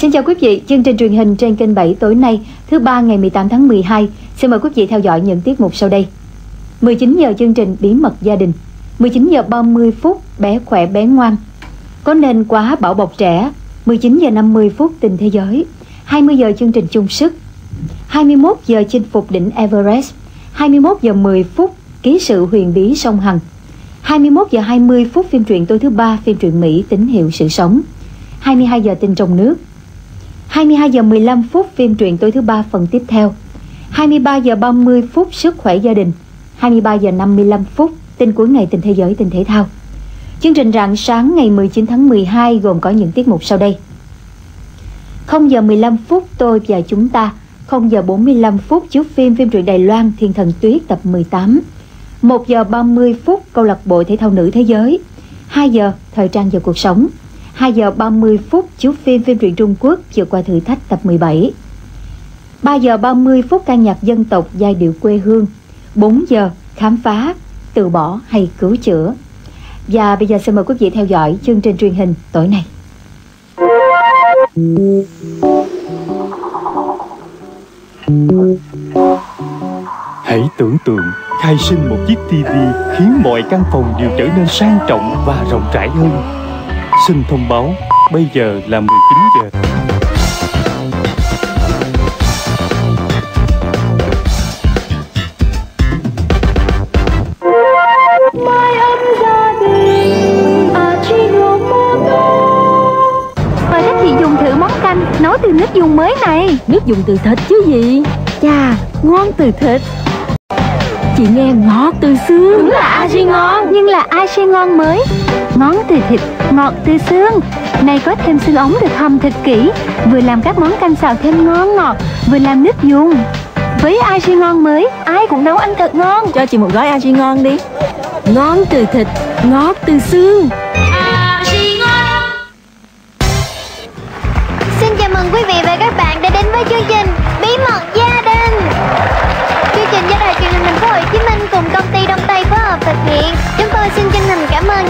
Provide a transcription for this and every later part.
Xin chào quý vị, chương trình truyền hình trên kênh 7 tối nay, thứ ba ngày 18 tháng 12. Xin mời quý vị theo dõi những tiết mục sau đây. 19 giờ chương trình Bí mật gia đình. 19 giờ 30 phút bé khỏe bé ngoan. Có nên quá bảo bọc trẻ. 19 giờ 50 phút tình thế giới. 20 giờ chương trình chung sức. 21 giờ chinh phục đỉnh Everest. 21 giờ 10 phút ký sự huyền bí sông Hằng. 21 giờ 20 phút phim truyện tôi thứ ba phim truyện Mỹ tín hiệu sự sống. 22 giờ tin trong nước. 22 giờ 15 phút phim truyện tối thứ ba phần tiếp theo. 23 giờ 30 phút sức khỏe gia đình. 23 giờ 55 phút tin cuối ngày tình thế giới tin thể thao. Chương trình rạng sáng ngày 19 tháng 12 gồm có những tiết mục sau đây. 0 giờ 15 phút, tôi và chúng ta 0 giờ 45 phút chiếu phim phim truyện Đài Loan, Thiên Thần Tuyết tập 18 1 giờ 30 phút câu lạc bộ thể thao nữ thế giới 2 giờ thời trang và cuộc sống 2 giờ 30 phút chiếu phim phim truyện Trung Quốc vượt qua thử thách tập 17 3 giờ 30 phút ca nhạc dân tộc giai điệu quê hương. 4 giờ khám phá, từ bỏ hay cứu chữa. Và bây giờ xin mời quý vị theo dõi chương trình truyền hình tối nay. Hãy tưởng tượng, khai sinh một chiếc TV khiến mọi căn phòng đều trở nên sang trọng và rộng rãi hơn. Xin thông báo, bây giờ là 19 giờ. Mời các chị dùng thử món canh nấu từ nước dùng mới này. Nước dùng từ thịt chứ gì? Chà, ngon từ thịt Chị nghe ngọt từ xương. Đúng là Aji ngon. Nhưng là Aji ngon mới. Ngon từ thịt, ngọt từ xương. Này có thêm xương ống được hầm thật kỹ. Vừa làm các món canh xào thêm ngon ngọt Vừa làm nước dùng. Với Aji ngon mới Ai cũng nấu ăn thật ngon. Cho chị một gói aji ngon đi. Ngon từ thịt, ngọt từ xương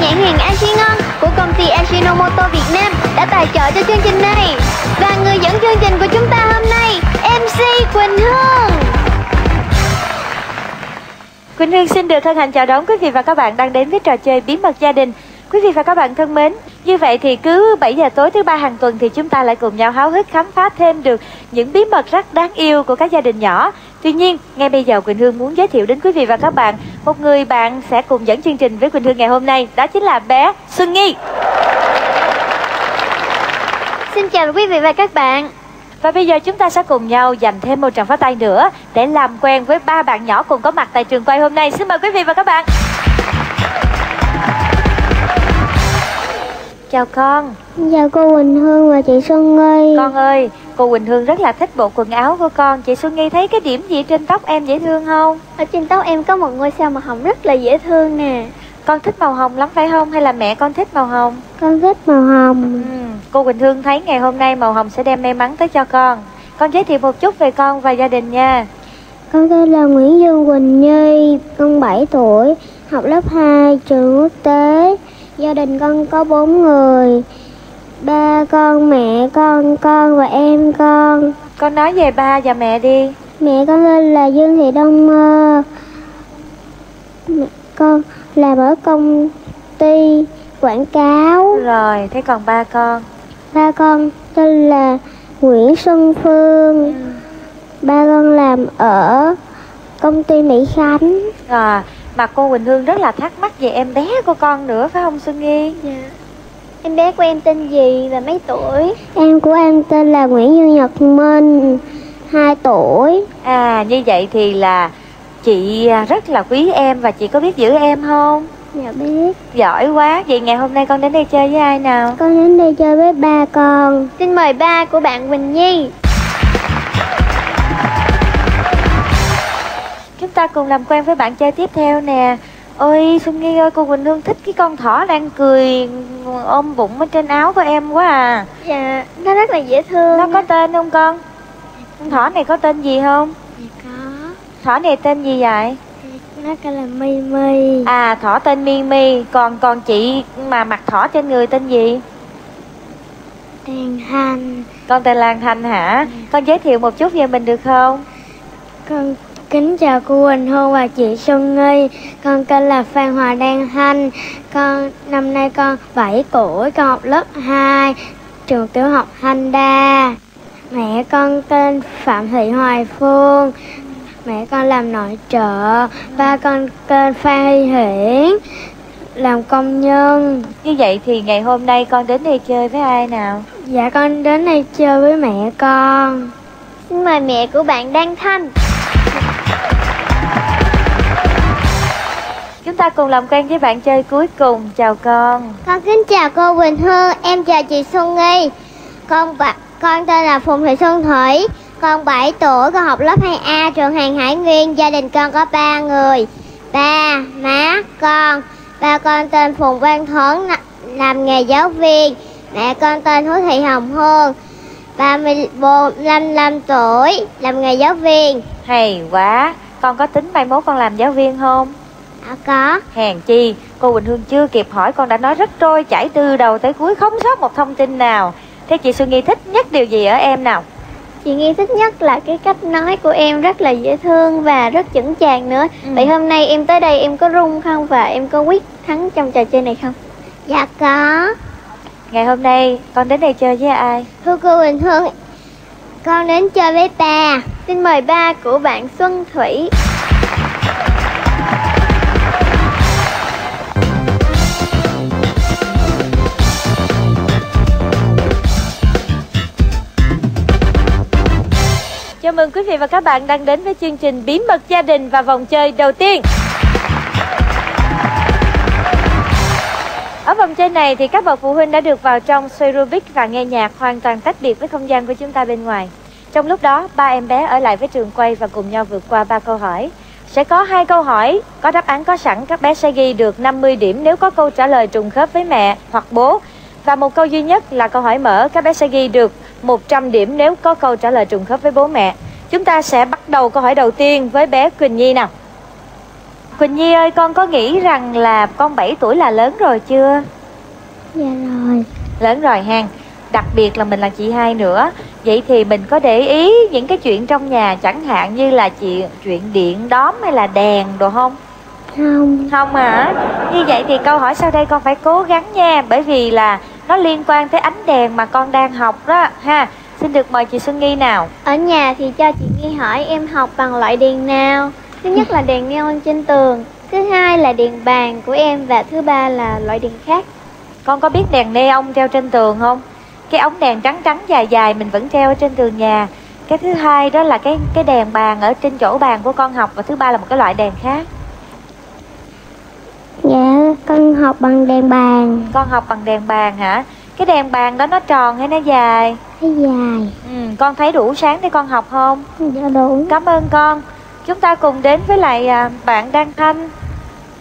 nhãn hàng Ashi Ngon của công ty Ashinomoto Việt Nam đã tài trợ cho chương trình này. Và người dẫn chương trình của chúng ta hôm nay, MC Quỳnh Hương. Quỳnh Hương xin được thân hành chào đón quý vị và các bạn đang đến với trò chơi bí mật gia đình. Quý vị và các bạn thân mến, như vậy thì cứ 7 giờ tối thứ ba hàng tuần thì chúng ta lại cùng nhau háo hức khám phá thêm được những bí mật rất đáng yêu của các gia đình nhỏ. Tuy nhiên, ngay bây giờ Quỳnh Hương muốn giới thiệu đến quý vị và các bạn một người bạn sẽ cùng dẫn chương trình với Quỳnh Hương ngày hôm nay, đó chính là bé Xuân Nghi. Xin chào quý vị và các bạn. Và bây giờ chúng ta sẽ cùng nhau dành thêm một tràng pháo tay nữa để làm quen với ba bạn nhỏ cùng có mặt tại trường quay hôm nay. Xin mời quý vị và các bạn. Chào con. Chào cô Quỳnh Hương và chị Xuân Nghi. Con ơi, cô Quỳnh Hương rất là thích bộ quần áo của con. Chị Xuân Nghi thấy cái điểm gì trên tóc em dễ thương không? Ở trên tóc em có một ngôi sao màu hồng rất là dễ thương nè. Con thích màu hồng lắm phải không? Hay là mẹ con thích màu hồng? Con thích màu hồng. Ừ, cô Quỳnh Hương thấy ngày hôm nay màu hồng sẽ đem may mắn tới cho con. Con giới thiệu một chút về con và gia đình nha. Con tên là Nguyễn Dương Quỳnh Nhi, con 7 tuổi, học lớp 2, trường quốc tế. Gia đình con có 4 người, ba con, mẹ con, con và em con. Con nói về ba và mẹ đi. Mẹ con tên là Dương Thị Đông Mơ. Mẹ con làm ở công ty quảng cáo. Rồi, thế còn ba con? Ba con tên là Nguyễn Xuân Phương. Ba con làm ở công ty Mỹ Khánh. À, mà cô Quỳnh Hương rất là thắc mắc về em bé của con nữa phải không Xuân Nghi? Dạ. Em bé của em tên gì và mấy tuổi? Em của em tên là Nguyễn Dương Nhật Minh, 2 tuổi. À, như vậy thì là chị à, rất là quý em và chị có biết giữ em không? Dạ biết. Giỏi quá, vậy ngày hôm nay con đến đây chơi với ai nào? Con đến đây chơi với ba con. Xin mời ba của bạn Quỳnh Nhi. Chúng ta cùng làm quen với bạn chơi tiếp theo nè Ôi Xuân Nghi ơi cô Quỳnh Hương thích cái con thỏ đang cười ôm bụng ở trên áo của em quá à Dạ, nó rất là dễ thương. Nó có tên không con? Con thỏ này có tên gì không? Dạ có. Thỏ này tên gì vậy? Nó kêu là Mi Mi. À thỏ tên Mi Mi Còn còn chị mà mặc thỏ trên người tên gì? Đen Thanh Con tên Lan Thanh hả? Con giới thiệu một chút về mình được không? Con kính chào cô Quỳnh Hương và chị Xuân Nghi. Con tên là Phan Hòa Đan Thanh Con năm nay con 7 tuổi, con học lớp 2 Trường tiểu học Thanh Đa Mẹ con tên Phạm Thị Hoài Phương. Mẹ con làm nội trợ. Ba con tên Phan Huy Hiển Làm công nhân. Như vậy thì ngày hôm nay con đến đây chơi với ai nào? Dạ con đến đây chơi với mẹ con. Xin mời mẹ của bạn Đan Thanh ta cùng làm quen với bạn chơi cuối cùng. Chào con. Con kính chào cô Quỳnh Hương, em chào chị Xuân Nghi. Con bạn con tên là Phùng Thị Xuân Thủy. Con 7 tuổi, con học lớp 2A trường Hàng Hải Nguyên. Gia đình con có 3 người. Ba, má, con. Ba con tên Phùng Văn Thuấn làm nghề giáo viên. Mẹ con tên Hứa Thị Hồng Hương. 34, 55 tuổi, làm nghề giáo viên. Hay quá. Con có tính mai mốt con làm giáo viên không? À có Hèn chi, cô Quỳnh Hương chưa kịp hỏi con đã nói rất trôi chảy từ đầu tới cuối không sót một thông tin nào. Thế chị Xuân Nghi thích nhất điều gì ở em nào? Chị Nghi thích nhất là cái cách nói của em rất là dễ thương và rất chững chạc nữa Ừ. Vậy hôm nay em tới đây em có run không và em có quyết thắng trong trò chơi này không? Dạ có Ngày hôm nay con đến đây chơi với ai? Thưa cô Bình Hương Con đến chơi với ba Xin mời ba của bạn Xuân Thủy Cảm ơn quý vị và các bạn đang đến với chương trình Bí mật gia đình và vòng chơi đầu tiên. Ở vòng chơi này thì các bậc phụ huynh đã được vào trong xoay Rubik và nghe nhạc hoàn toàn tách biệt với không gian của chúng ta bên ngoài. Trong lúc đó, ba em bé ở lại với trường quay và cùng nhau vượt qua ba câu hỏi. Sẽ có hai câu hỏi, có đáp án có sẵn, các bé sẽ ghi được 50 điểm nếu có câu trả lời trùng khớp với mẹ hoặc bố. Và một câu duy nhất là câu hỏi mở, các bé sẽ ghi được 100 điểm nếu có câu trả lời trùng khớp với bố mẹ. Chúng ta sẽ bắt đầu câu hỏi đầu tiên với bé Quỳnh Nhi nào. Quỳnh Nhi ơi, con có nghĩ rằng là con 7 tuổi là lớn rồi chưa? Dạ rồi Lớn rồi hang Đặc biệt là mình là chị hai nữa Vậy thì mình có để ý những cái chuyện trong nhà Chẳng hạn như là chị chuyện điện đóm hay là đèn đồ không? Không Không hả? Như vậy thì câu hỏi sau đây con phải cố gắng nha Bởi vì là nó liên quan tới ánh đèn mà con đang học đó ha Xin được mời chị Xuân Nghi nào Ở nhà thì cho chị Nghi hỏi em học bằng loại đèn nào Thứ nhất là đèn neon trên tường Thứ hai là đèn bàn của em Và thứ ba là loại đèn khác Con có biết đèn neon treo trên tường không? Cái ống đèn trắng trắng dài dài mình vẫn treo ở trên tường nhà Cái thứ hai đó là cái cái đèn bàn ở trên chỗ bàn của con học Và thứ ba là một cái loại đèn khác Dạ con học bằng đèn bàn Con học bằng đèn bàn hả? Cái đèn bàn đó nó tròn hay nó dài? Thấy dài Ừ, con thấy đủ sáng để con học không? Dạ đúng Cảm ơn con Chúng ta cùng đến với lại à, bạn Đăng Thanh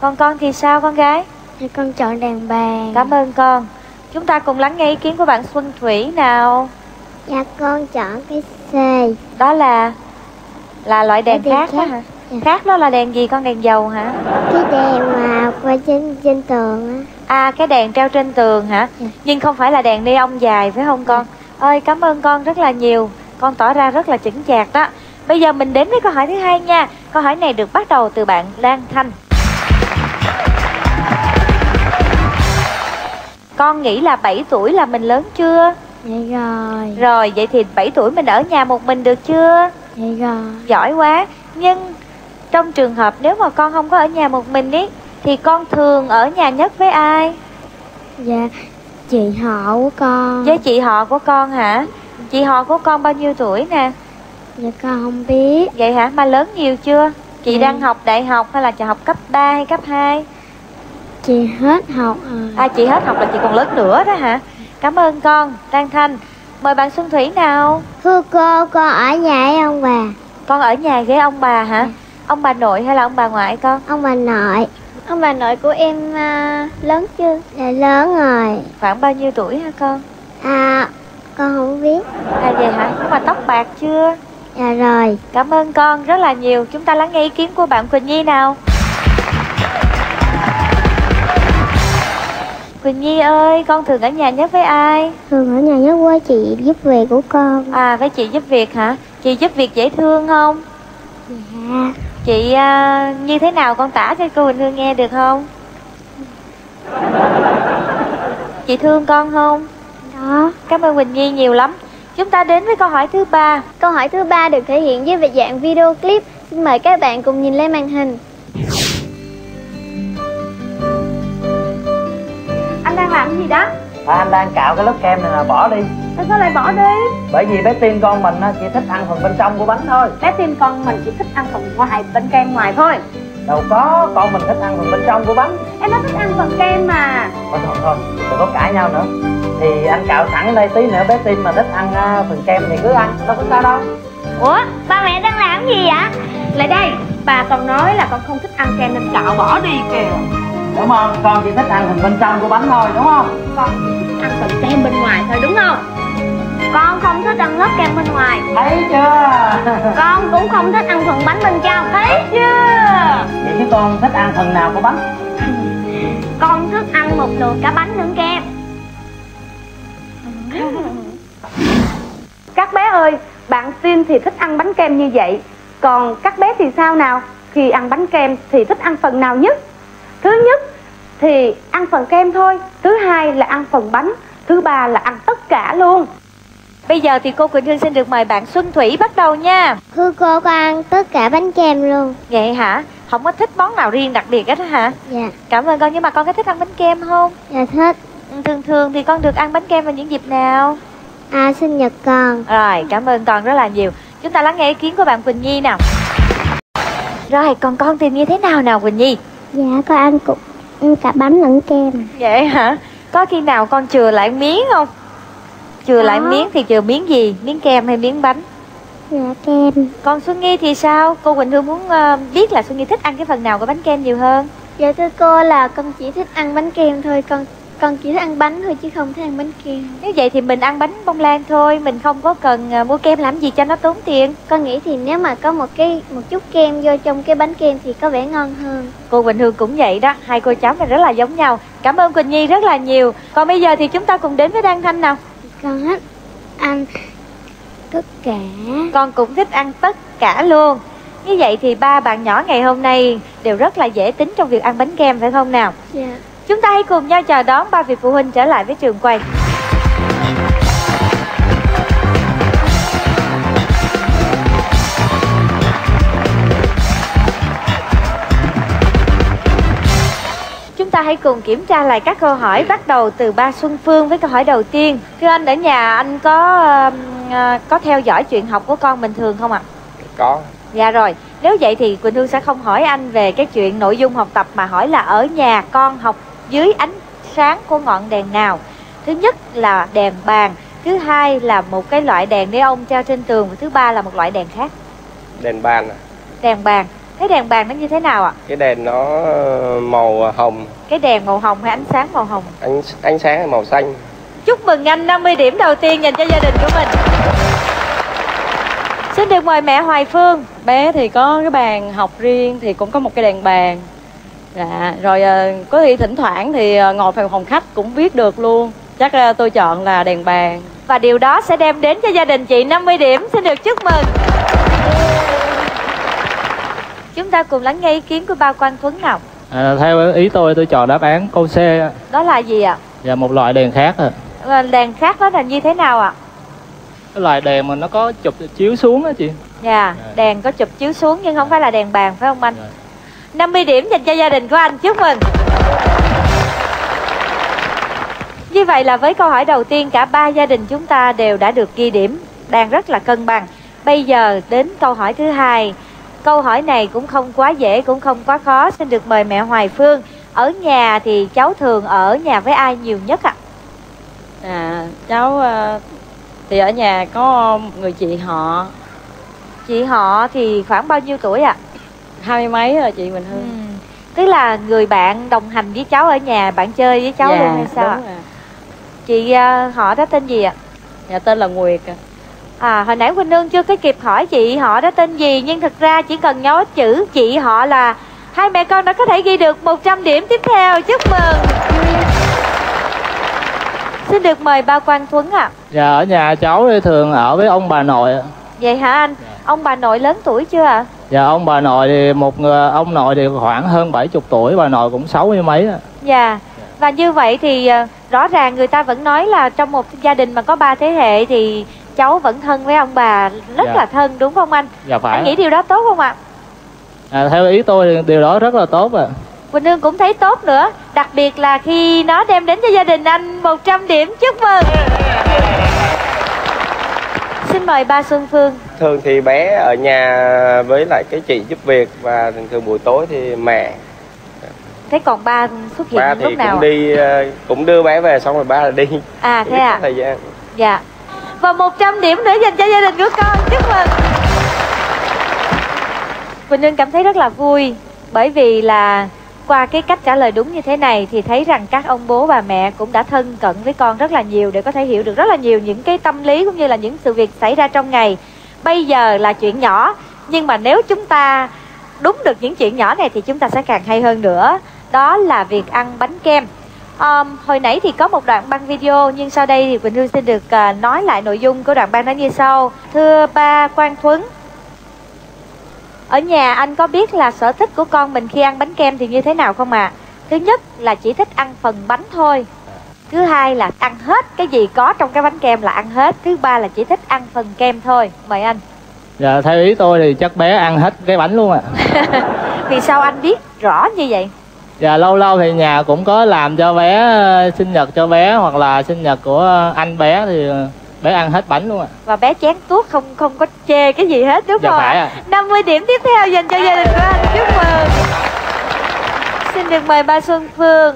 Còn con thì sao con gái? Dạ con chọn đèn bàn Cảm ơn con Chúng ta cùng lắng nghe ý kiến của bạn Xuân Thủy nào Dạ con chọn cái C Đó là Là loại đèn Đèn khác đó khác. hả? Dạ. Khác đó là đèn gì con đèn dầu hả? Cái đèn mà qua trên trên tường á À cái đèn treo trên tường hả? Dạ. Nhưng không phải là đèn neon dài phải không con? Ơi cảm ơn con rất là nhiều. Con tỏ ra rất là chững chạc đó. Bây giờ mình đến với câu hỏi thứ hai nha. Câu hỏi này được bắt đầu từ bạn Lan Thanh. Con nghĩ là 7 tuổi là mình lớn chưa? Dạ rồi. Rồi vậy thì 7 tuổi mình ở nhà một mình được chưa? Dạ rồi. Giỏi quá. Nhưng trong trường hợp nếu mà con không có ở nhà một mình ý Thì con thường ở nhà nhất với ai? Dạ chị họ của con Với chị họ của con hả? Chị họ của con bao nhiêu tuổi nè? Dạ con không biết Vậy hả? Mà lớn nhiều chưa? Chị Ừ. đang học đại học hay là chị học cấp 3 hay cấp 2? Chị hết học rồi À chị hết học là chị còn lớn nữa đó hả? Cảm ơn con, Đan Thanh Mời bạn Xuân Thủy nào Thưa cô, con ở nhà với ông bà Con ở nhà với ông bà hả? Ông bà nội hay là ông bà ngoại con? Ông bà nội Ông bà nội của em à, lớn chưa? Dạ lớn rồi Khoảng bao nhiêu tuổi hả con? À con không biết À vậy hả? Nhưng mà tóc bạc chưa? Dạ rồi Cảm ơn con rất là nhiều Chúng ta lắng nghe ý kiến của bạn Quỳnh Nhi nào Quỳnh Nhi ơi, con thường ở nhà nhất với ai? Thường ở nhà nhất với chị giúp việc của con À, với chị giúp việc hả? Chị giúp việc dễ thương không? Dạ Chị à, như thế nào con tả cho cô Quỳnh Hương nghe được không? Chị thương con không? Đó Cảm ơn Quỳnh Nhi nhiều lắm. Chúng ta đến với câu hỏi thứ ba. Câu hỏi thứ ba được thể hiện với dạng video clip Xin mời các bạn cùng nhìn lên màn hình Anh đang làm gì đó? À, anh đang cạo cái lớp kem này là bỏ đi Tại sao lại bỏ đi? Bởi vì bé Tiên con mình á, chỉ thích ăn phần bên trong của bánh thôi Bé tim con mình chỉ thích ăn phần ngoài, bên kem ngoài thôi. Đâu có, con mình thích ăn phần bên trong của bánh Em nó thích ăn phần kem mà. Thôi thôi thôi, đừng có cãi nhau nữa Thì anh cạo sẵn đây tí nữa bé Tiên mà thích ăn à, phần kem thì cứ ăn, đâu có sao đâu Ủa, ba mẹ đang làm gì vậy? Lại đây, bà còn nói là con không thích ăn kem nên cạo bỏ đi kìa. Đúng không, con chỉ thích ăn phần bên trong của bánh thôi, đúng không? Con ăn phần kem bên ngoài thôi đúng không? Con không thích ăn lớp kem bên ngoài Thấy chưa? Con cũng không thích ăn phần bánh bên trong Thấy chưa? Vậy chứ con thích ăn phần nào của bánh? Con thích ăn một nồi cá bánh nướng kem Các bé ơi, bạn Xin thì thích ăn bánh kem như vậy Còn các bé thì sao nào? Khi ăn bánh kem thì thích ăn phần nào nhất? Thứ nhất thì ăn phần kem thôi Thứ hai là ăn phần bánh Thứ ba là ăn tất cả luôn Bây giờ thì cô Quỳnh Hương xin được mời bạn Xuân Thủy bắt đầu nha. Thưa cô con ăn tất cả bánh kem luôn Vậy hả? Không có thích món nào riêng đặc biệt hết hả? Dạ Cảm ơn con nhưng mà con có thích ăn bánh kem không? Dạ thích Ừ, Thường thường thì con được ăn bánh kem vào những dịp nào? À sinh nhật con Rồi, cảm ơn con rất là nhiều. Chúng ta lắng nghe ý kiến của bạn Quỳnh Nhi nào. Rồi, còn con thì như thế nào nào Quỳnh Nhi? Dạ con ăn cũng ăn cả bánh lẫn kem Vậy hả? Có khi nào con chừa lại miếng không? Chừa lại Có. miếng thì chừa miếng gì? Miếng kem hay miếng bánh? Dạ kem Còn Xuân Nghi thì sao? Cô Quỳnh Hương muốn ờ, biết là Xuân Nghi thích ăn cái phần nào của bánh kem nhiều hơn? Dạ thưa cô là con chỉ thích ăn bánh kem thôi Con con chỉ thích ăn bánh thôi chứ không thích ăn bánh kem Nếu vậy thì mình ăn bánh bông lan thôi, mình không có cần ờ, mua kem làm gì cho nó tốn tiền. Con nghĩ thì nếu mà có một cái một chút kem vô trong cái bánh kem thì có vẻ ngon hơn Cô Quỳnh Hương cũng vậy đó, hai cô cháu này rất là giống nhau. Cảm ơn Quỳnh Nhi rất là nhiều. Còn bây giờ thì chúng ta cùng đến với Đan Thanh nào. Con thích ăn tất cả Con cũng thích ăn tất cả luôn. Như vậy thì ba bạn nhỏ ngày hôm nay đều rất là dễ tính trong việc ăn bánh kem phải không nào? Dạ Chúng ta hãy cùng nhau chào đón ba vị phụ huynh trở lại với trường quay. Chúng ta hãy cùng kiểm tra lại các câu hỏi bắt đầu từ ba Xuân Phương với câu hỏi đầu tiên. Thưa anh ở nhà anh có um, à, có theo dõi chuyện học của con bình thường không ạ? có Dạ rồi, nếu vậy thì Quỳnh Hương sẽ không hỏi anh về cái chuyện nội dung học tập mà hỏi là ở nhà con học dưới ánh sáng của ngọn đèn nào. Thứ nhất là đèn bàn, thứ hai là một cái loại đèn để ông treo trên tường và thứ ba là một loại đèn khác. đèn bàn à. Đèn bàn. Cái đèn bàn nó như thế nào ạ? cái đèn nó màu hồng Cái đèn màu hồng hay ánh sáng màu hồng? ánh ánh sáng màu xanh Chúc mừng anh 50 điểm đầu tiên dành cho gia đình của mình. Xin được mời mẹ Hoài Phương. bé thì có cái bàn học riêng thì cũng có một cái đèn bàn dạ rồi ờ, có khi thỉnh thoảng thì ờ, ngồi vào phòng khách cũng viết được luôn chắc ờ, tôi chọn là đèn bàn Và điều đó sẽ đem đến cho gia đình chị 50 điểm. Xin được chúc mừng. Chúng ta cùng lắng nghe ý kiến của ba Quang Tuấn nào. À, theo ý tôi tôi chọn đáp án câu C. Đó là gì ạ? và một loại đèn khác à. À? Đèn khác đó là như thế nào ạ? cái loại đèn mà nó có chụp chiếu xuống á chị Dạ, đèn có chụp chiếu xuống nhưng không phải là đèn bàn phải không anh? Dạ. 50 điểm dành cho gia đình của anh. Chúc mừng. Như vậy là với câu hỏi đầu tiên cả ba gia đình chúng ta đều đã được ghi điểm, đang rất là cân bằng. Bây giờ đến câu hỏi thứ hai. Câu hỏi này cũng không quá dễ cũng không quá khó, xin được mời mẹ Hoài Phương. Ở nhà thì cháu thường ở nhà với ai nhiều nhất ạ? à cháu ờ, thì ở nhà có người chị họ Chị họ thì khoảng bao nhiêu tuổi ạ? Hai mươi mấy rồi chị mình Ừ. hương Tức là người bạn đồng hành với cháu ở nhà, bạn chơi với cháu Dạ, luôn hay sao đúng rồi. Chị à, họ đó tên gì ạ? dạ tên là nguyệt à. À hồi nãy Quỳnh Nương chưa có kịp hỏi chị họ đó tên gì Nhưng thực ra chỉ cần nhớ chữ chị họ là Hai mẹ con đã có thể ghi được 100 điểm tiếp theo Chúc mừng xin được mời ba Quang Tuấn ạ Dạ ở nhà cháu thì thường ở với ông bà nội ạ. vậy hả anh ông bà nội lớn tuổi chưa ạ Dạ ông bà nội thì một người, ông nội thì khoảng hơn 70 tuổi, bà nội cũng sáu mươi mấy ạ. Dạ. Và như vậy thì ờ, rõ ràng người ta vẫn nói là trong một gia đình mà có ba thế hệ thì cháu vẫn thân với ông bà rất Dạ. là thân đúng không anh? Dạ phải. Anh nghĩ điều đó tốt không ạ? À, theo ý tôi thì điều đó rất là tốt ạ. Quỳnh Hương cũng thấy tốt nữa Đặc biệt là khi nó đem đến cho gia đình anh 100 điểm chúc mừng Xin mời ba Xuân Phương. Thường thì bé ở nhà với lại cái chị giúp việc và thường thường buổi tối thì mẹ. Thế còn ba xuất hiện ba lúc thì nào cũng ạ? đi ờ, cũng đưa bé về xong rồi ba là đi. À thế à? thời gian. Dạ. Và 100 điểm nữa dành cho gia đình của con. Chúc mừng. Quỳnh Hương cảm thấy rất là vui Bởi vì là qua cái cách trả lời đúng như thế này Thì thấy rằng các ông bố bà mẹ cũng đã thân cận với con rất là nhiều Để có thể hiểu được rất là nhiều những cái tâm lý Cũng như là những sự việc xảy ra trong ngày. Bây giờ là chuyện nhỏ Nhưng mà nếu chúng ta đúng được những chuyện nhỏ này Thì chúng ta sẽ càng hay hơn nữa. Đó là việc ăn bánh kem. Um, hồi nãy thì có một đoạn băng video nhưng sau đây thì Quỳnh Hương xin được uh, nói lại nội dung của đoạn băng đó như sau. Thưa ba Quang Thuấn, ở nhà anh có biết là sở thích của con mình khi ăn bánh kem thì như thế nào không ạ? Thứ nhất là chỉ thích ăn phần bánh thôi. Thứ hai là ăn hết cái gì có trong cái bánh kem là ăn hết. Thứ ba là chỉ thích ăn phần kem thôi. Mời anh. Dạ theo ý tôi thì chắc bé ăn hết cái bánh luôn ạ. Vì sao anh biết rõ như vậy? Dạ lâu lâu thì nhà cũng có làm cho bé ờ, sinh nhật cho bé hoặc là sinh nhật của anh bé thì bé ăn hết bánh luôn ạ. Và bé chén tuốt không không có chê cái gì hết đúng Dạ không phải ạ? ạ. 50 điểm tiếp theo dành cho gia đình của anh. Chúc mừng. Xin được mời ba Xuân Phương.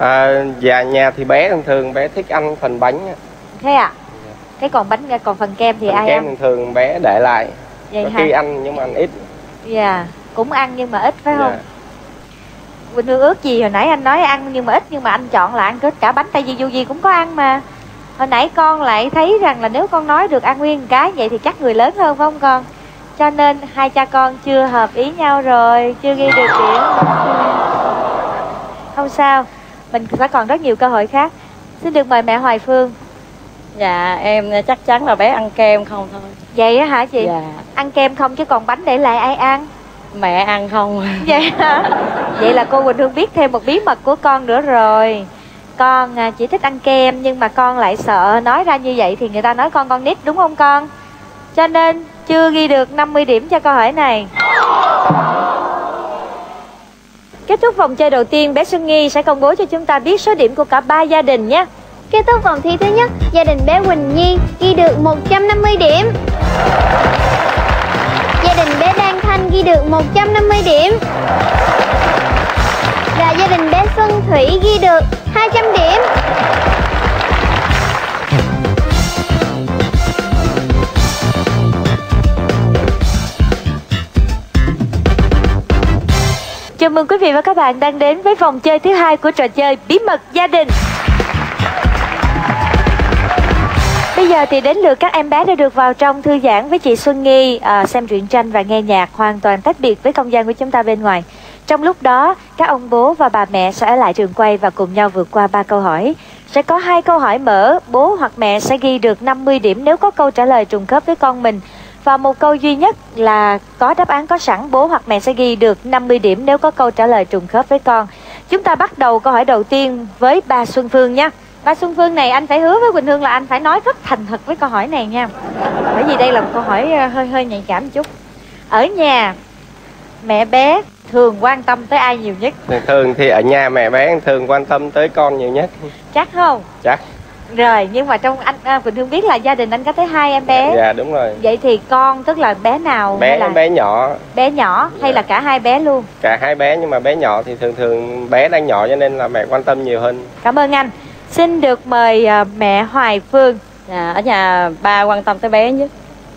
à, dạ nhà thì bé thường thường bé thích ăn phần bánh Thế ạ? Thế còn bánh còn phần kem thì phần ai kem ăn? thường thường bé để lại Vậy có hả? khi ăn nhưng mà ăn ít Dạ, cũng ăn nhưng mà ít phải không? Dạ. Quỳnh Hương ước gì hồi nãy anh nói ăn nhưng mà ít nhưng mà anh chọn là ăn hết cả bánh tại vì dù gì cũng có ăn mà. Hồi nãy con lại thấy rằng là nếu con nói được ăn nguyên một cái vậy thì chắc người lớn hơn phải không con? Cho nên hai cha con chưa hợp ý nhau rồi, chưa ghi được điểm. Không sao, mình sẽ còn rất nhiều cơ hội khác. Xin được mời mẹ Hoài Phương. Dạ em chắc chắn là bé ăn kem không thôi Vậy á hả chị? Dạ Ăn kem không chứ còn bánh để lại ai ăn? Mẹ ăn không Vậy hả? Vậy là cô Quỳnh Hương biết thêm một bí mật của con nữa rồi con à, chỉ thích ăn kem nhưng mà con lại sợ nói ra như vậy thì người ta nói con con nít đúng không con? Cho nên chưa ghi được 50 điểm cho câu hỏi này Kết thúc vòng chơi đầu tiên, bé Xuân Nghi sẽ công bố cho chúng ta biết số điểm của cả ba gia đình nhé Kết thúc vòng thi thứ nhất, gia đình bé Quỳnh Nhi ghi được 150 điểm. Gia đình bé Đan Thanh ghi được 150 điểm. Và gia đình bé Xuân Thủy ghi được 200 điểm. Chào mừng quý vị và các bạn đang đến với vòng chơi thứ hai của trò chơi Bí mật gia đình. Bây giờ thì đến lượt các em bé đã được vào trong thư giãn với chị Xuân Nghi à, xem truyện tranh và nghe nhạc hoàn toàn tách biệt với không gian của chúng ta bên ngoài. Trong lúc đó, các ông bố và bà mẹ sẽ ở lại trường quay và cùng nhau vượt qua ba câu hỏi. Sẽ có hai câu hỏi mở, bố hoặc mẹ sẽ ghi được 50 điểm nếu có câu trả lời trùng khớp với con mình. Và một câu duy nhất là có đáp án có sẵn, bố hoặc mẹ sẽ ghi được 50 điểm nếu có câu trả lời trùng khớp với con. Chúng ta bắt đầu câu hỏi đầu tiên với bà Xuân Phương nha. Bà Xuân Phương này anh phải hứa với Quỳnh Hương là anh phải nói rất thành thật với câu hỏi này nha. Bởi vì đây là một câu hỏi ờ, hơi hơi nhạy cảm chút. Ở nhà mẹ bé thường quan tâm tới ai nhiều nhất? thường thường thì ở nhà mẹ bé thường quan tâm tới con nhiều nhất Chắc không? chắc Rồi, nhưng mà trong anh à, Quỳnh Hương biết là gia đình anh có tới hai em bé. dạ đúng rồi Vậy thì con tức là bé nào hay bé là bé nhỏ bé nhỏ hay là cả hai bé luôn? cả hai bé nhưng mà bé nhỏ thì thường thường bé đang nhỏ cho nên là mẹ quan tâm nhiều hơn Cảm ơn anh. Xin được mời à, mẹ Hoài Phương. Dạ ở nhà ba quan tâm tới bé nhất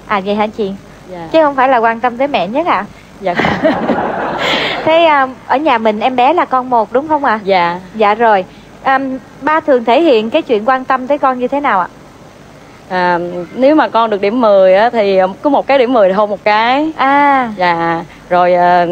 À vậy hả chị? Dạ Chứ không phải là quan tâm tới mẹ nhất ạ? Dạ Thế à, ở nhà mình em bé là con một đúng không ạ? Dạ. Dạ rồi. À, ba thường thể hiện cái chuyện quan tâm tới con như thế nào ạ? à, Nếu mà con được điểm 10 á, thì có một cái điểm 10 thì hôn một cái. À, Dạ. Rồi à,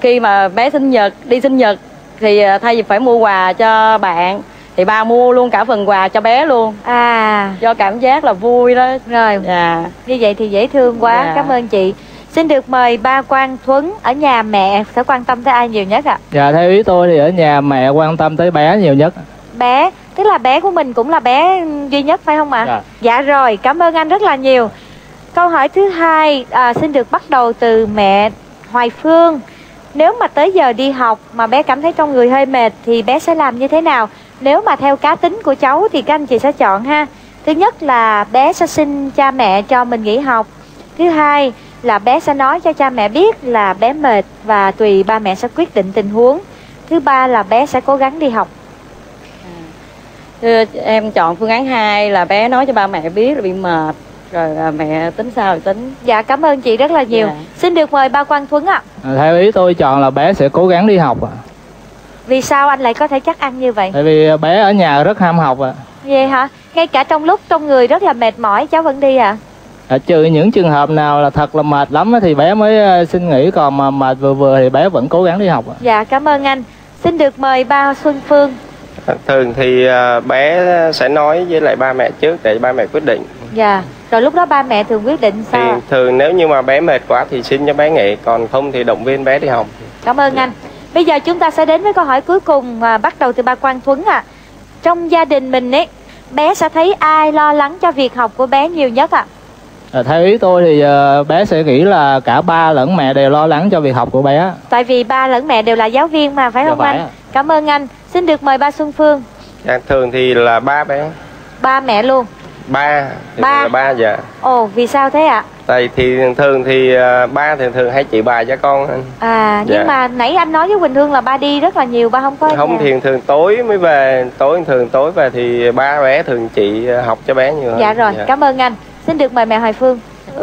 khi mà bé sinh nhật Đi sinh nhật Thì à, thay vì phải mua quà cho bạn thì ba mua luôn cả phần quà cho bé luôn. À. Do cảm giác là vui đó. Rồi. Dạ. Như vậy thì dễ thương quá. Dạ. cảm ơn chị xin được mời ba Quang Thuấn ở nhà mẹ sẽ quan tâm tới ai nhiều nhất ạ? Dạ theo ý tôi thì ở nhà mẹ quan tâm tới bé nhiều nhất. Bé tức là bé của mình cũng là bé duy nhất phải không ạ? Dạ. dạ rồi cảm ơn anh rất là nhiều. Câu hỏi thứ hai à, xin được bắt đầu từ mẹ Hoài Phương. Nếu mà tới giờ đi học mà bé cảm thấy trong người hơi mệt thì bé sẽ làm như thế nào? Nếu mà theo cá tính của cháu thì các anh chị sẽ chọn ha. Thứ nhất là bé sẽ xin cha mẹ cho mình nghỉ học. Thứ hai là bé sẽ nói cho cha mẹ biết là bé mệt và tùy ba mẹ sẽ quyết định tình huống thứ ba là bé sẽ cố gắng đi học Thưa, em chọn phương án 2 là bé nói cho ba mẹ biết là bị mệt rồi à, mẹ tính sao thì tính Dạ cảm ơn chị rất là nhiều. Dạ. Xin được mời ba Quang Thuấn ạ. À, theo ý tôi chọn là bé sẽ cố gắng đi học ạ Vì sao anh lại có thể chắc ăn như vậy? tại vì bé ở nhà rất ham học ạ Vậy hả? Ngay cả trong lúc trong người rất là mệt mỏi cháu vẫn đi à? À, trừ những trường hợp nào là thật là mệt lắm thì bé mới ờ, xin nghỉ còn mà mệt vừa vừa thì bé vẫn cố gắng đi học ạ Dạ cảm ơn anh. Xin được mời ba Xuân Phương. thường thì à, bé sẽ nói với lại ba mẹ trước để ba mẹ quyết định Dạ. Rồi lúc đó ba mẹ thường quyết định thì sao ạ? thường nếu như mà bé mệt quá thì xin cho bé nghỉ còn không thì động viên bé đi học Cảm ơn anh. Bây giờ chúng ta sẽ đến với câu hỏi cuối cùng à, bắt đầu từ ba Quang Thuấn ạ. Trong gia đình mình ấy, bé sẽ thấy ai lo lắng cho việc học của bé nhiều nhất ạ? à, theo ý tôi thì ờ, bé sẽ nghĩ là cả ba lẫn mẹ đều lo lắng cho việc học của bé Tại vì ba lẫn mẹ đều là giáo viên mà phải Dạ không phải anh? ạ. Cảm ơn anh. Xin được mời ba Xuân Phương. Dạ, thường thì là ba bé Ba mẹ luôn. ba thì Ba. là ba dạ Ồ, vì sao thế ạ? tại thì thường thì à, ba thường thường hay chỉ bài cho con anh. À, nhưng Dạ. mà nãy anh nói với Quỳnh Hương là ba đi rất là nhiều, ba không có không thì thường tối mới về tối thường tối về thì ba bé thường chị học cho bé nhiều hơn Dạ rồi, cảm ơn anh. Xin được mời mẹ Hoài Phương.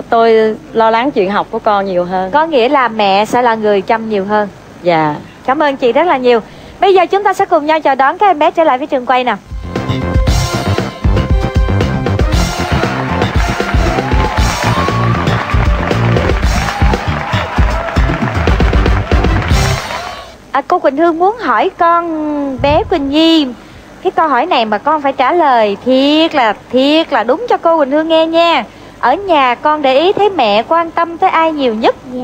tôi lo lắng chuyện học của con nhiều hơn Có nghĩa là mẹ sẽ là người chăm nhiều hơn. dạ Cảm ơn chị rất là nhiều. Bây giờ chúng ta sẽ cùng nhau chào đón các em bé trở lại với trường quay nào. À, cô Quỳnh Hương muốn hỏi con bé Quỳnh Nhi cái câu hỏi này mà con phải trả lời thiệt là thiệt là đúng cho cô Quỳnh Hương nghe nha. Ở nhà con để ý thấy mẹ quan tâm tới ai nhiều nhất? Dạ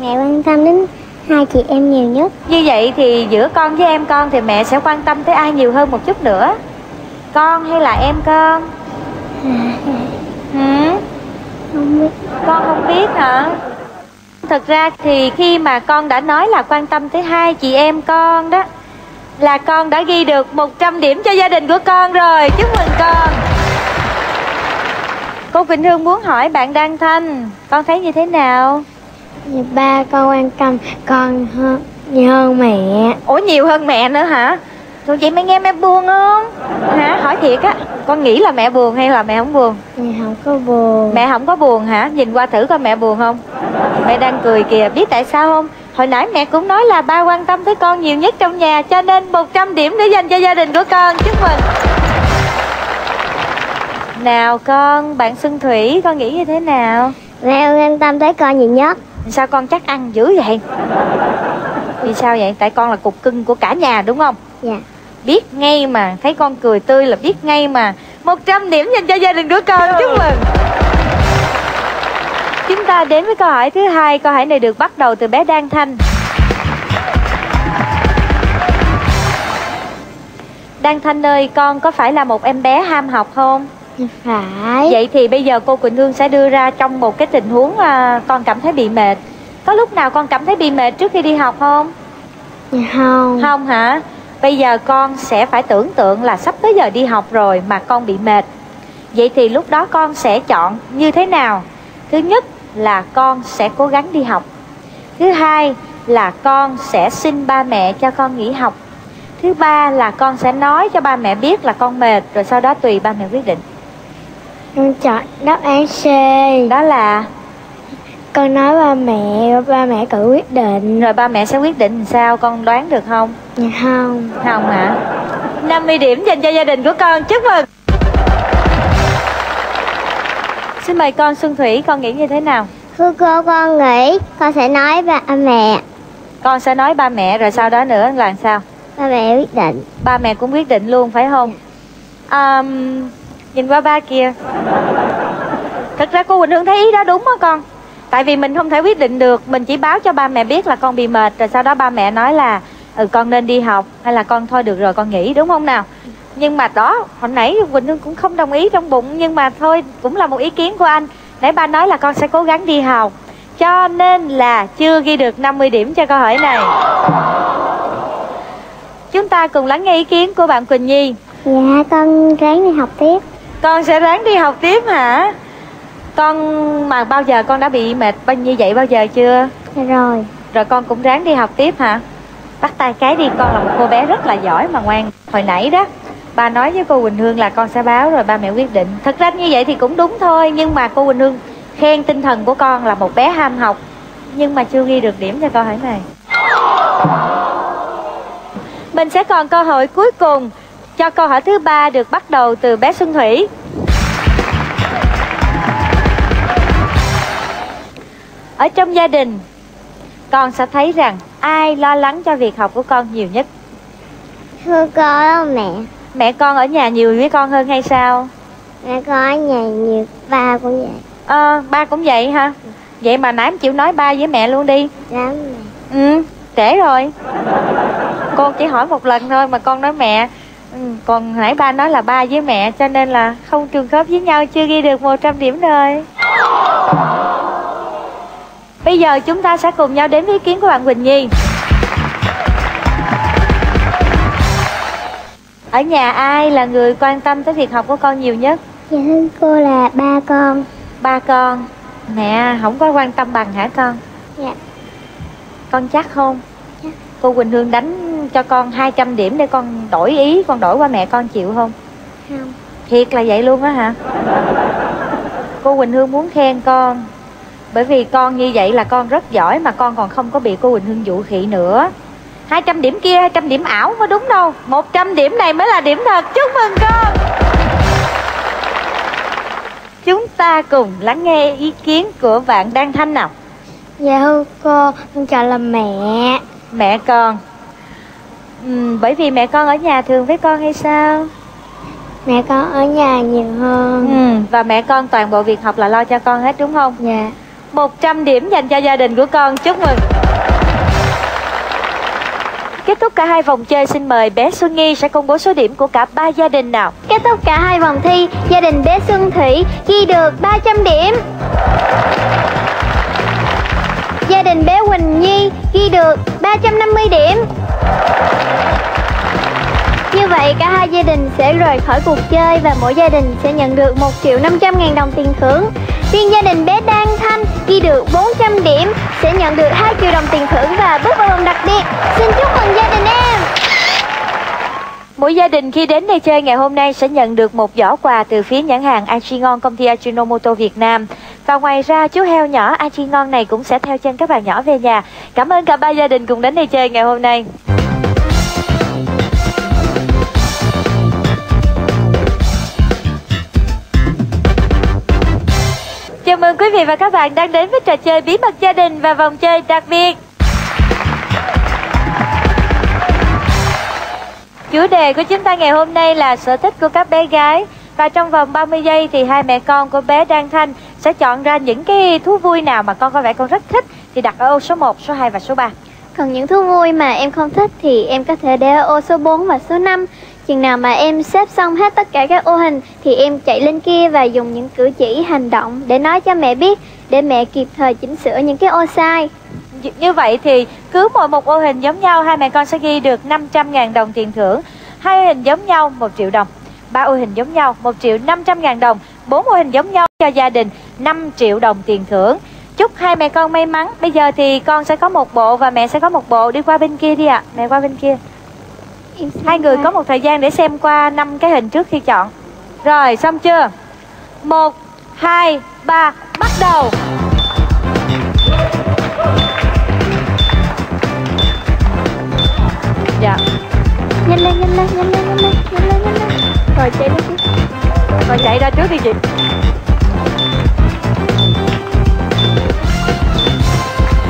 Mẹ quan tâm đến hai chị em nhiều nhất Như vậy thì giữa con với em con thì mẹ sẽ quan tâm tới ai nhiều hơn một chút nữa? Con hay là em con? Hử? Không biết Con không biết hả? Thật ra thì khi mà con đã nói là quan tâm tới hai chị em con đó Là con đã ghi được 100 điểm cho gia đình của con rồi Chúc mừng con Cô Quỳnh Hương muốn hỏi bạn Đăng Thanh Con thấy như thế nào? Dạ, Ba con quan tâm con hơn nhiều hơn mẹ Ủa nhiều hơn mẹ nữa hả? Thôi vậy mày nghe mẹ buồn không? Hả? Hỏi thiệt á Con nghĩ là mẹ buồn hay là mẹ không buồn? Mẹ không có buồn Mẹ không có buồn hả? Nhìn qua thử coi mẹ buồn không? Mẹ đang cười kìa, biết tại sao không? Hồi nãy mẹ cũng nói là ba quan tâm tới con nhiều nhất trong nhà Cho nên 100 điểm để dành cho gia đình của con Chúc mừng Nào con, bạn Xuân Thủy, con nghĩ như thế nào? Mẹ quan tâm tới con nhiều nhất Sao con chắc ăn dữ vậy? Vì sao vậy? Tại con là cục cưng của cả nhà đúng không? Dạ Biết ngay mà, thấy con cười tươi là biết ngay mà 100 điểm dành cho gia đình của con, chúc mừng Chúng ta đến với câu hỏi thứ hai Câu hỏi này được bắt đầu từ bé Đan Thanh Đan Thanh ơi, con có phải là một em bé ham học không? Dạ phải Vậy thì bây giờ cô Quỳnh Hương sẽ đưa ra trong một cái tình huống à, con cảm thấy bị mệt Có lúc nào con cảm thấy bị mệt trước khi đi học không? Dạ không Không hả? Bây giờ con sẽ phải tưởng tượng là sắp tới giờ đi học rồi mà con bị mệt Vậy thì lúc đó con sẽ chọn như thế nào? Thứ nhất là con sẽ cố gắng đi học. Thứ hai là con sẽ xin ba mẹ cho con nghỉ học. Thứ ba là con sẽ nói cho ba mẹ biết là con mệt Rồi sau đó tùy ba mẹ quyết định. Con chọn đáp án C. Đó là? Con nói ba mẹ Ba mẹ tự quyết định. Rồi ba mẹ sẽ quyết định làm sao? Con đoán được không? Dạ không. Không hả? 50 điểm dành cho gia đình của con, chúc mừng Xin mời con Xuân Thủy, con nghĩ như thế nào? Thưa cô con nghĩ Con sẽ nói ba mẹ. Con sẽ nói ba mẹ rồi sau đó nữa làm sao? ba mẹ quyết định. Ba mẹ cũng quyết định luôn phải không? À, nhìn qua ba kìa thật ra cô quỳnh hương thấy ý đó đúng á con. Tại vì mình không thể quyết định được mình chỉ báo cho ba mẹ biết là con bị mệt rồi sau đó ba mẹ nói là ừ con nên đi học hay là con thôi được rồi con nghỉ đúng không nào nhưng mà đó hồi nãy quỳnh hương cũng không đồng ý trong bụng nhưng mà thôi cũng là một ý kiến của anh. Nãy ba nói là con sẽ cố gắng đi học. Cho nên là chưa ghi được 50 điểm cho câu hỏi này. Chúng ta cùng lắng nghe ý kiến của bạn quỳnh nhi. Dạ con ráng đi học tiếp. Con sẽ ráng đi học tiếp hả? Con mà bao giờ con đã bị mệt bao như vậy bao giờ chưa? Dạ rồi. Rồi con cũng ráng đi học tiếp hả? Bắt tay cái đi con là một cô bé rất là giỏi mà ngoan. Hồi nãy đó ba nói với cô quỳnh hương là con sẽ báo rồi ba mẹ quyết định thật ra như vậy thì cũng đúng thôi nhưng mà cô quỳnh hương khen tinh thần của con là một bé ham học nhưng mà chưa ghi được điểm cho câu hỏi này mình sẽ còn cơ hội cuối cùng cho câu hỏi thứ ba được bắt đầu từ bé Xuân Thủy. Ở trong gia đình, con sẽ thấy rằng ai lo lắng cho việc học của con nhiều nhất? thưa con mẹ Mẹ con ở nhà nhiều với con hơn hay sao? mẹ con ở nhà nhiều ba cũng vậy Ờ, ba cũng vậy hả? Vậy mà nãy em chịu nói ba với mẹ luôn đi. lắm mẹ Ừ, trễ rồi. Con chỉ hỏi một lần thôi mà con nói mẹ. Ừ, còn nãy ba nói là ba với mẹ cho nên là không trùng khớp với nhau chưa ghi được 100 điểm rồi. Bây giờ chúng ta sẽ cùng nhau đến với ý kiến của bạn Quỳnh Nhi. Ở nhà ai là người quan tâm tới việc học của con nhiều nhất? dạ thưa cô là ba con Ba con. Mẹ không có quan tâm bằng hả con? dạ Con chắc không? Chắc. Cô Quỳnh Hương đánh cho con 200 điểm để con đổi ý, con đổi qua mẹ con chịu không? không Thiệt là vậy luôn á hả? Cô Quỳnh Hương muốn khen con Bởi vì con như vậy là con rất giỏi mà con còn không có bị cô Quỳnh Hương dụ khị nữa 200 điểm kia 200 điểm ảo mới đúng đâu. 100 điểm này mới là điểm thật. Chúc mừng con Chúng ta cùng lắng nghe ý kiến của bạn Đăng Thanh nào. Dạ thưa cô con chọn là mẹ. Mẹ con. Ừ, Bởi vì mẹ con ở nhà thường với con hay sao? mẹ con ở nhà nhiều hơn. Ừ, và mẹ con toàn bộ việc học là lo cho con hết đúng không? dạ. 100 điểm dành cho gia đình của con. Chúc mừng Kết thúc cả hai vòng chơi xin mời bé Xuân Nghi sẽ công bố số điểm của cả ba gia đình nào Kết thúc cả hai vòng thi, gia đình bé Xuân Thủy ghi được 300 điểm. Gia đình bé Quỳnh Nhi ghi được 350 điểm. Như vậy cả hai gia đình sẽ rời khỏi cuộc chơi và mỗi gia đình sẽ nhận được 1 triệu 500 ngàn đồng tiền thưởng. Riêng gia đình bé Đan Thanh ghi được 400 điểm, sẽ nhận được 2 triệu đồng tiền thưởng và bút vào vòng đặc biệt. Xin chúc mừng gia đình em. Mỗi gia đình khi đến đây chơi ngày hôm nay sẽ nhận được một giỏ quà từ phía nhãn hàng Achi Ngon công ty Ajinomoto Việt Nam. Và ngoài ra, chú heo nhỏ Achi Ngon này cũng sẽ theo chân các bạn nhỏ về nhà. Cảm ơn cả ba gia đình cùng đến đây chơi ngày hôm nay. Mừng quý vị và các bạn đang đến với trò chơi bí mật gia đình và vòng chơi đặc biệt. Chủ đề của chúng ta ngày hôm nay là sở thích của các bé gái Và trong vòng 30 giây thì hai mẹ con của bé Đan Thanh sẽ chọn ra những cái thú vui nào mà con có vẻ con rất thích Thì đặt ở ô số 1, số 2 và số 3 Còn những thú vui mà em không thích thì em có thể để ở ô số 4 và số 5. Chừng nào mà em xếp xong hết tất cả các ô hình thì em chạy lên kia và dùng những cử chỉ hành động để nói cho mẹ biết, để mẹ kịp thời chỉnh sửa những cái ô sai. Như- vậy thì cứ mỗi một ô hình giống nhau, hai mẹ con sẽ ghi được 500.000 đồng tiền thưởng. Hai ô hình giống nhau 1 triệu đồng. Ba ô hình giống nhau 1 triệu 500 ngàn đồng. Bốn ô hình giống nhau cho gia đình 5 triệu đồng tiền thưởng. Chúc hai mẹ con may mắn. Bây giờ thì con sẽ có một bộ và mẹ sẽ có một bộ Đi qua bên kia đi ạ. Mẹ qua bên kia. Hai người qua. có một thời gian để xem qua năm cái hình trước khi chọn. Rồi xong chưa? Một hai ba bắt đầu. Dạ. Nhanh lên nhanh lên nhanh lên nhanh lên nhanh lên nhanh lên. Rồi chạy kia. Rồi chạy ra trước đi chị.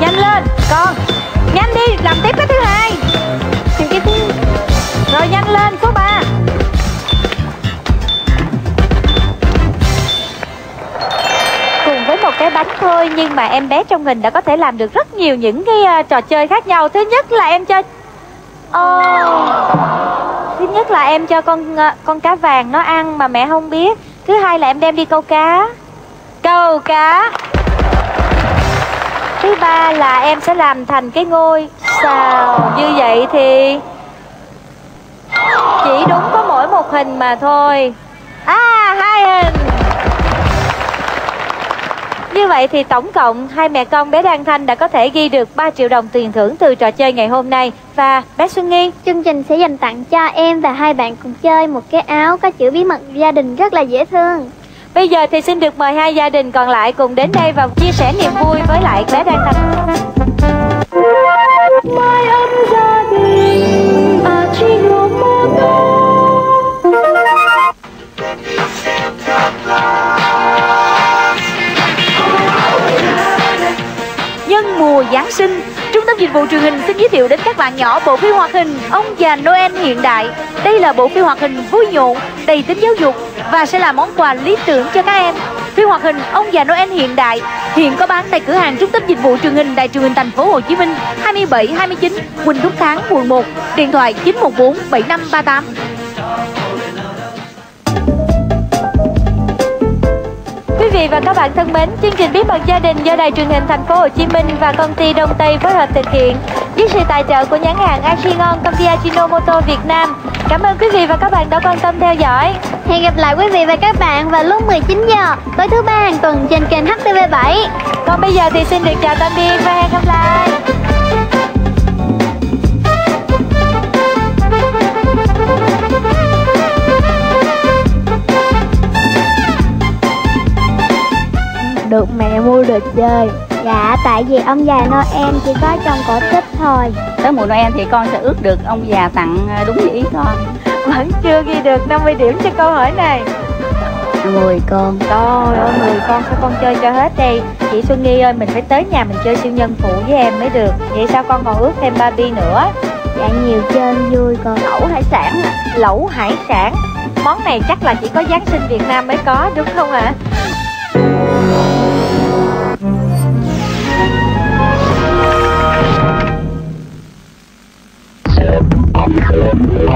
Nhanh lên Con Nhanh đi Làm tiếp cái thứ hai cái thôi nhưng mà em bé trong hình đã có thể làm được rất nhiều những cái uh, trò chơi khác nhau. Thứ nhất là em cho oh. thứ nhất là em cho con uh, con cá vàng nó ăn mà mẹ không biết. Thứ hai là em đem đi câu cá. Câu cá. Thứ ba là em sẽ làm thành cái ngôi sao. Như vậy thì chỉ đúng có mỗi một hình mà thôi. À hai hình như vậy thì tổng cộng hai mẹ con bé Đan Thanh đã có thể ghi được 3 triệu đồng tiền thưởng từ trò chơi ngày hôm nay và bé Xuân Nghi. Chương trình sẽ dành tặng cho em và hai bạn cùng chơi một cái áo có chữ bí mật gia đình rất là dễ thương. Bây giờ thì xin được mời hai gia đình còn lại cùng đến đây và chia sẻ niềm vui với lại bé Đan Thanh. Mai ấm gia đình, à chi Nhân mùa Giáng sinh, Trung tâm Dịch vụ Truyền hình xin giới thiệu đến các bạn nhỏ bộ phim hoạt hình Ông già Noel hiện đại. Đây là bộ phim hoạt hình vui nhộn, đầy tính giáo dục và sẽ là món quà lý tưởng cho các em. Phim hoạt hình Ông già Noel hiện đại hiện có bán tại cửa hàng Trung tâm Dịch vụ Truyền hình Đài truyền hình Thành phố Hồ Chí Minh 27 29 Quỳnh Thúc Kháng, quận 1, điện thoại 914 7538. Vị và các bạn thân mến, chương trình Bí mật gia đình do Đài truyền hình Thành phố Hồ Chí Minh và công ty Đông Tây phối hợp thực hiện với sự tài trợ của nhãn hàng Ashingon, công ty Ajinomoto Việt Nam. Cảm ơn quý vị và các bạn đã quan tâm theo dõi. Hẹn gặp lại quý vị và các bạn vào lúc 19 giờ tối thứ ba hàng tuần trên kênh HTV7. Còn bây giờ thì xin được chào tạm biệt và hẹn gặp lại. Được mẹ mua được chơi. Dạ tại vì ông già Noel chỉ có trong cổ tích thôi. Tới mùa Noel thì con sẽ ước được ông già tặng ờ, đúng như ý con. Vẫn chưa ghi được 50 điểm cho câu hỏi này. 10 con. Trời ơi 10 con sao con chơi cho hết đi Chị Xuân Nghi ơi mình phải tới nhà mình chơi siêu nhân phụ với em mới được. Vậy sao con còn ước thêm Barbie nữa? Dạ nhiều chơi vui con. Lẩu hải sản. Lẩu hải sản. Món này chắc là chỉ có Giáng sinh Việt Nam mới có đúng không ạ? À? Yeah.